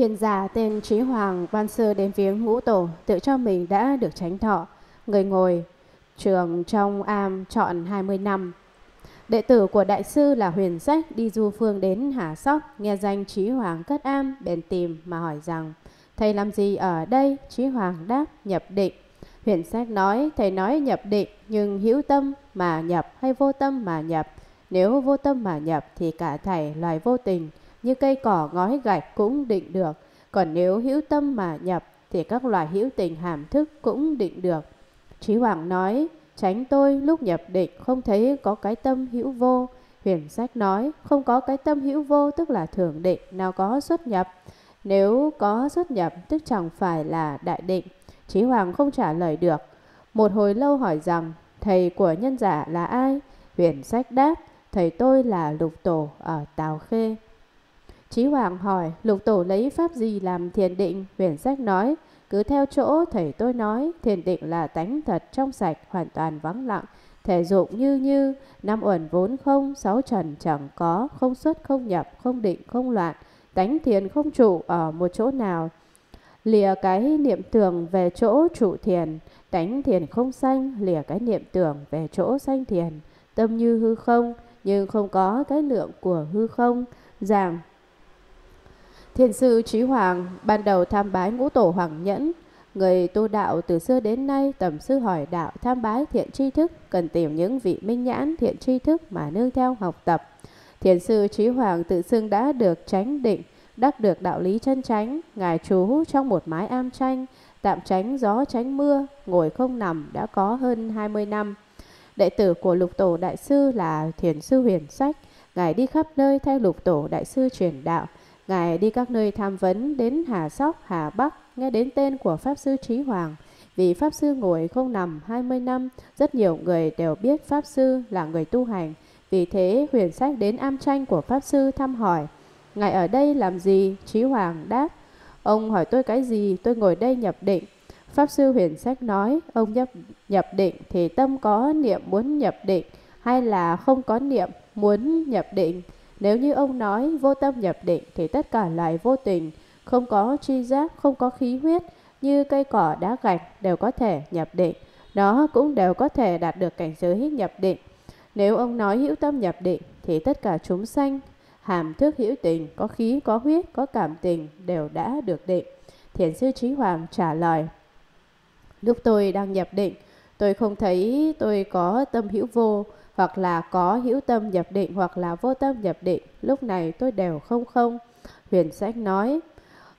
Thiên giả tên Trí Hoàng ban sơ đến viếng ngũ tổ, tự cho mình đã được tránh thọ. Người ngồi, trường trong am chọn 20 năm. Đệ tử của đại sư là huyền sách đi du phương đến Hà Sóc, nghe danh Trí Hoàng cất am, bèn tìm mà hỏi rằng, Thầy làm gì ở đây? Trí Hoàng đáp, nhập định. Huyền sách nói, thầy nói nhập định, nhưng hữu tâm mà nhập hay vô tâm mà nhập. Nếu vô tâm mà nhập thì cả thầy loài vô tình như cây cỏ ngói gạch cũng định được. Còn nếu hữu tâm mà nhập thì các loài hữu tình hàm thức cũng định được. Trí Hoàng nói, tránh tôi lúc nhập định không thấy có cái tâm hữu vô. Huyền sách nói, không có cái tâm hữu vô tức là thường định, nào có xuất nhập. Nếu có xuất nhập tức chẳng phải là đại định. Trí Hoàng không trả lời được. Một hồi lâu hỏi rằng, thầy của nhân giả là ai? Huyền sách đáp, thầy tôi là lục tổ ở Tào Khê. Chí Hoàng hỏi, lục tổ lấy pháp gì làm thiền định? Huyền sách nói, cứ theo chỗ thầy tôi nói, thiền định là tánh thật trong sạch, hoàn toàn vắng lặng. Thể dụng như như, năm uẩn vốn không, sáu trần chẳng có, không xuất, không nhập, không định, không loạn. Tánh thiền không trụ ở một chỗ nào. Lìa cái niệm tưởng về chỗ trụ thiền. Tánh thiền không sanh, lìa cái niệm tưởng về chỗ sanh thiền. Tâm như hư không, nhưng không có cái lượng của hư không. Giảng Thiền sư Trí Hoàng ban đầu tham bái ngũ tổ Hoàng Nhẫn. Người tu đạo từ xưa đến nay tầm sư hỏi đạo tham bái thiện tri thức cần tìm những vị minh nhãn thiện tri thức mà nương theo học tập. Thiền sư Trí Hoàng tự xưng đã được tránh định, đắc được đạo lý chân chánh, ngài trú trong một mái am tranh, tạm tránh gió tránh mưa, ngồi không nằm đã có hơn 20 năm. Đệ tử của lục tổ đại sư là thiền sư huyền sách, ngài đi khắp nơi theo lục tổ đại sư truyền đạo, Ngài đi các nơi tham vấn đến Hà Sóc, Hà Bắc, nghe đến tên của Pháp Sư Trí Hoàng. Vì Pháp Sư ngồi không nằm 20 năm, rất nhiều người đều biết Pháp Sư là người tu hành. Vì thế huyền sách đến am tranh của Pháp Sư thăm hỏi. Ngài ở đây làm gì? Trí Hoàng đáp. Ông hỏi tôi cái gì? Tôi ngồi đây nhập định. Pháp Sư huyền sách nói, ông nhập, nhập định thì tâm có niệm muốn nhập định hay là không có niệm muốn nhập định. Nếu như ông nói vô tâm nhập định thì tất cả lại vô tình, không có tri giác, không có khí huyết, như cây cỏ đá gạch đều có thể nhập định. Nó cũng đều có thể đạt được cảnh giới nhập định. Nếu ông nói hữu tâm nhập định thì tất cả chúng sanh, hàm thức hữu tình, có khí, có huyết, có cảm tình đều đã được định. Thiền sư Trí Hoàng trả lời, lúc tôi đang nhập định, tôi không thấy tôi có tâm hữu vô, hoặc là có hữu tâm nhập định hoặc là vô tâm nhập định, lúc này tôi đều không không. Huyền sách nói,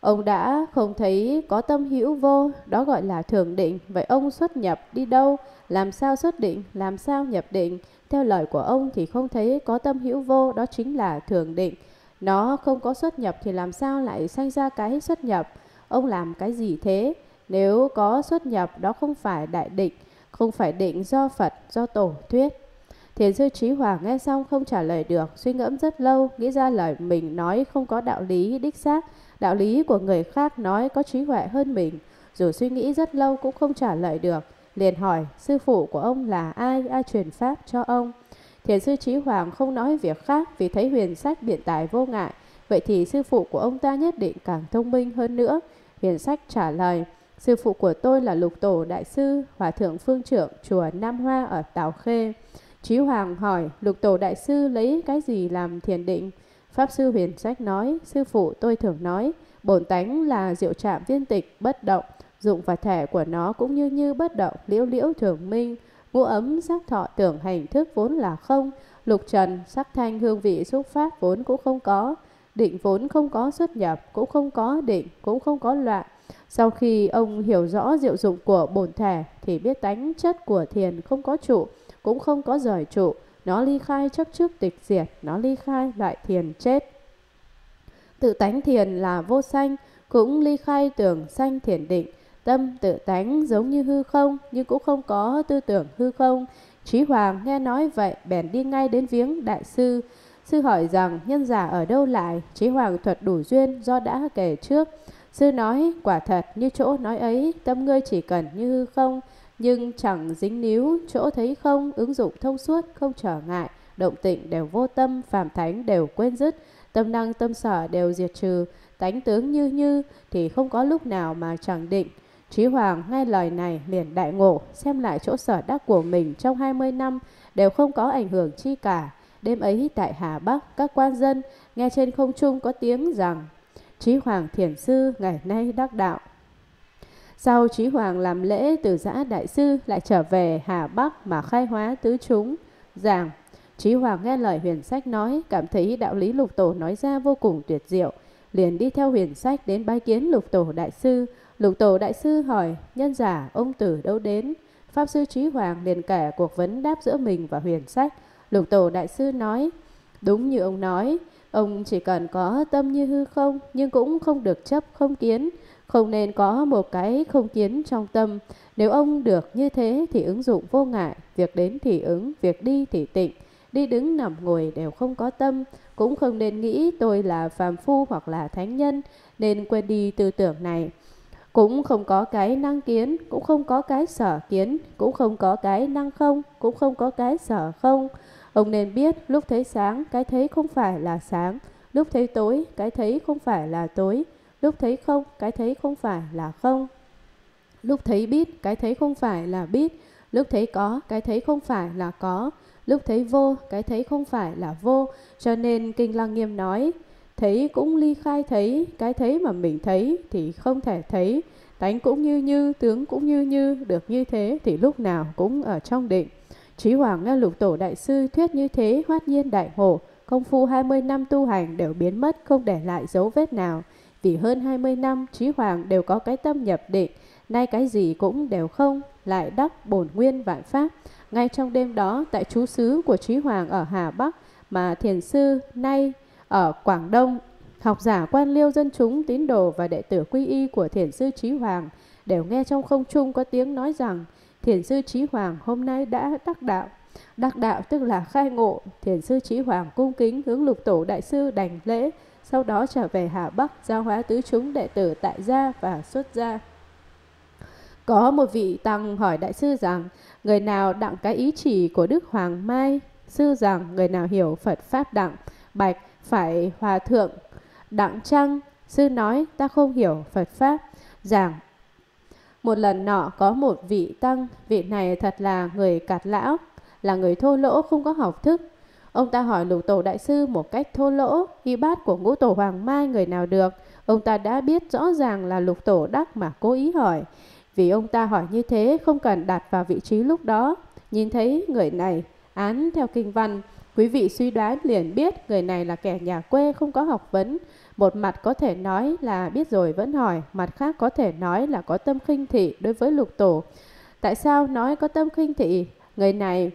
ông đã không thấy có tâm hữu vô, đó gọi là thường định, vậy ông xuất nhập đi đâu, làm sao xuất định, làm sao nhập định, theo lời của ông thì không thấy có tâm hữu vô, đó chính là thường định. Nó không có xuất nhập thì làm sao lại sanh ra cái xuất nhập, ông làm cái gì thế? Nếu có xuất nhập đó không phải đại định, không phải định do Phật, do tổ thuyết. Thiền sư Trí Hòa nghe xong không trả lời được, suy ngẫm rất lâu, nghĩ ra lời mình nói không có đạo lý đích xác, đạo lý của người khác nói có trí huệ hơn mình. Dù suy nghĩ rất lâu cũng không trả lời được, liền hỏi sư phụ của ông là ai, ai truyền pháp cho ông. Thiền sư Trí Hoàng không nói việc khác vì thấy huyền sách biện tài vô ngại, vậy thì sư phụ của ông ta nhất định càng thông minh hơn nữa. Huyền sách trả lời, sư phụ của tôi là lục tổ đại sư, hòa thượng phương trưởng chùa Nam Hoa ở Tào Khê. Chí Hoàng hỏi lục tổ đại sư lấy cái gì làm thiền định? Pháp sư huyền sách nói, sư phụ tôi thường nói, bổn tánh là diệu trạm viên tịch, bất động, dụng và thể của nó cũng như như bất động, liễu liễu thường minh, ngũ ấm sắc thọ tưởng hành thức vốn là không, lục trần, sắc thanh hương vị xúc pháp vốn cũng không có, định vốn không có xuất nhập, cũng không có định, cũng không có loạn. Sau khi ông hiểu rõ diệu dụng của bổn thể thì biết tánh chất của thiền không có trụ, cũng không có rời trụ, nó ly khai chấp trước tịch diệt, nó ly khai đại thiền chết. Tự tánh thiền là vô sanh, cũng ly khai tưởng sanh thiền định, tâm tự tánh giống như hư không, nhưng cũng không có tư tưởng hư không. Trí Hoàng nghe nói vậy, bèn đi ngay đến viếng đại sư. Sư hỏi rằng nhân giả ở đâu lại, Trí Hoàng thuật đủ duyên do đã kể trước. Sư nói, quả thật như chỗ nói ấy, tâm ngươi chỉ cần như hư không, nhưng chẳng dính níu, chỗ thấy không, ứng dụng thông suốt, không trở ngại, động tịnh đều vô tâm, phàm thánh đều quên dứt, tâm năng tâm sở đều diệt trừ, tánh tướng như như thì không có lúc nào mà chẳng định. Trí Hoàng nghe lời này liền đại ngộ, xem lại chỗ sở đắc của mình trong 20 năm đều không có ảnh hưởng chi cả. Đêm ấy tại Hà Bắc, các quan dân nghe trên không trung có tiếng rằng Trí Hoàng Thiền Sư ngày nay đắc đạo. Sau Trí Hoàng làm lễ từ giã đại sư lại trở về Hà Bắc mà khai hóa tứ chúng, rằng Trí Hoàng nghe lời huyền sách nói, cảm thấy đạo lý lục tổ nói ra vô cùng tuyệt diệu, liền đi theo huyền sách đến bái kiến lục tổ đại sư. Lục tổ đại sư hỏi, nhân giả, ông tử đâu đến? Pháp sư Trí Hoàng liền kể cuộc vấn đáp giữa mình và huyền sách. Lục tổ đại sư nói, đúng như ông nói, ông chỉ cần có tâm như hư không, nhưng cũng không được chấp không kiến, không nên có một cái không kiến trong tâm. Nếu ông được như thế thì ứng dụng vô ngại, việc đến thì ứng, việc đi thì tịnh. Đi đứng nằm ngồi đều không có tâm, cũng không nên nghĩ tôi là phàm phu hoặc là thánh nhân, nên quên đi tư tưởng này. Cũng không có cái năng kiến, cũng không có cái sở kiến, cũng không có cái năng không, cũng không có cái sở không. Ông nên biết lúc thấy sáng, cái thấy không phải là sáng, lúc thấy tối, cái thấy không phải là tối, lúc thấy không, cái thấy không phải là không. Lúc thấy biết, cái thấy không phải là biết, lúc thấy có, cái thấy không phải là có, lúc thấy vô, cái thấy không phải là vô. Cho nên Kinh Lăng Nghiêm nói, thấy cũng ly khai thấy, cái thấy mà mình thấy thì không thể thấy. Tánh cũng như như, tướng cũng như như, được như thế thì lúc nào cũng ở trong định. Trí Hoàng nghe lục tổ đại sư thuyết như thế hoát nhiên đại hổ công phu 20 năm tu hành đều biến mất không để lại dấu vết nào. Vì hơn 20 năm Trí Hoàng đều có cái tâm nhập định, nay cái gì cũng đều không, lại đắc bổn nguyên vạn pháp. Ngay trong đêm đó tại chú xứ của Trí Hoàng ở Hà Bắc mà thiền sư nay ở Quảng Đông, học giả quan liêu dân chúng tín đồ và đệ tử quy y của thiền sư Trí Hoàng đều nghe trong không trung có tiếng nói rằng thiền sư Trí Hoàng hôm nay đã đắc đạo. Đắc đạo tức là khai ngộ, thiền sư Trí Hoàng cung kính hướng lục tổ đại sư đành lễ, sau đó trở về Hà Bắc giao hóa tứ chúng đệ tử tại gia và xuất gia. Có một vị tăng hỏi đại sư rằng, người nào đặng cái ý chỉ của Đức Hoàng Mai? Sư rằng, người nào hiểu Phật Pháp đặng, bạch, phải hòa thượng, đặng trăng Sư nói, ta không hiểu Phật Pháp. Giảng, một lần nọ có một vị tăng, vị này thật là người cạt lão, là người thô lỗ không có học thức. Ông ta hỏi lục tổ đại sư một cách thô lỗ, y bát của ngũ tổ Hoàng Mai người nào được. Ông ta đã biết rõ ràng là lục tổ đắc mà cố ý hỏi. Vì ông ta hỏi như thế không cần đặt vào vị trí lúc đó. Nhìn thấy người này án theo kinh văn, quý vị suy đoán liền biết người này là kẻ nhà quê không có học vấn. Một mặt có thể nói là biết rồi vẫn hỏi, mặt khác có thể nói là có tâm khinh thị đối với lục tổ. Tại sao nói có tâm khinh thị? Người này,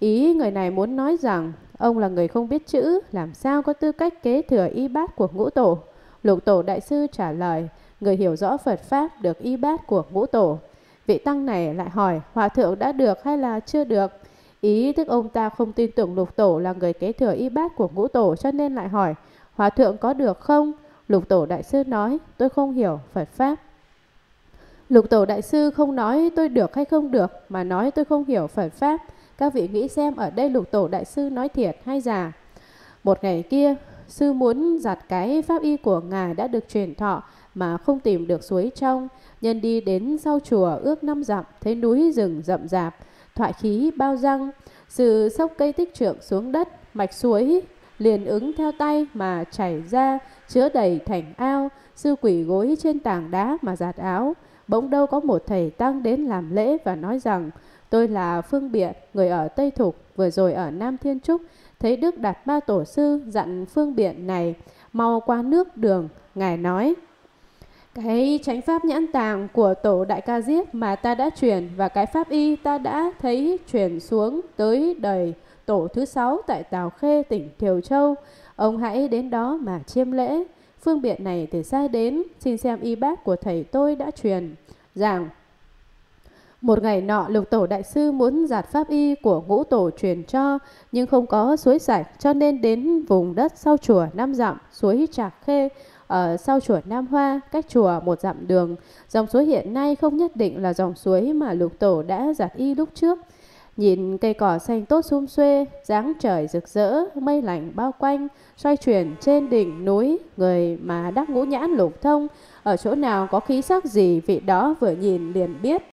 ý người này muốn nói rằng ông là người không biết chữ, làm sao có tư cách kế thừa y bát của ngũ tổ. Lục tổ đại sư trả lời, người hiểu rõ Phật Pháp được y bát của ngũ tổ. Vị tăng này lại hỏi, hòa thượng đã được hay là chưa được? Ý tức ông ta không tin tưởng lục tổ là người kế thừa y bát của ngũ tổ cho nên lại hỏi, hòa thượng có được không? Lục tổ đại sư nói, tôi không hiểu Phật Pháp. Lục tổ đại sư không nói tôi được hay không được, mà nói tôi không hiểu Phật Pháp. Các vị nghĩ xem ở đây lục tổ đại sư nói thiệt hay giả. Một ngày kia, sư muốn giặt cái pháp y của ngài đã được truyền thọ mà không tìm được suối trong. Nhân đi đến sau chùa ước năm dặm, thấy núi rừng rậm rạp, thoại khí bao răng. Sư sốc cây tích trượng xuống đất, mạch suối liền ứng theo tay mà chảy ra, chứa đầy thành ao. Sư quỷ gối trên tảng đá mà giặt áo. Bỗng đâu có một thầy tăng đến làm lễ và nói rằng Tôi là Phương Biện, người ở Tây Thục, vừa rồi ở Nam Thiên Trúc, thấy Đức Đạt Ma Tổ Sư dặn Phương Biện này mau qua nước đường. Ngài nói, cái chánh pháp nhãn tàng của tổ đại ca diếp mà ta đã truyền và cái pháp y ta đã thấy truyền xuống tới đời tổ thứ sáu tại Tào Khê, tỉnh Thiều Châu. Ông hãy đến đó mà chiêm lễ. Phương biện này từ xa đến, xin xem y bác của thầy tôi đã truyền. Rằng, một ngày nọ lục tổ đại sư muốn giạt pháp y của ngũ tổ truyền cho nhưng không có suối sạch cho nên đến vùng đất sau chùa Nam Dặm, suối Trạc Khê ở sau chùa Nam Hoa, cách chùa một dặm đường. Dòng suối hiện nay không nhất định là dòng suối mà lục tổ đã giạt y lúc trước. Nhìn cây cỏ xanh tốt sum xuê, dáng trời rực rỡ, mây lạnh bao quanh, xoay chuyển trên đỉnh núi, người mà đắc ngũ nhãn lục thông, ở chỗ nào có khí sắc gì vị đó vừa nhìn liền biết.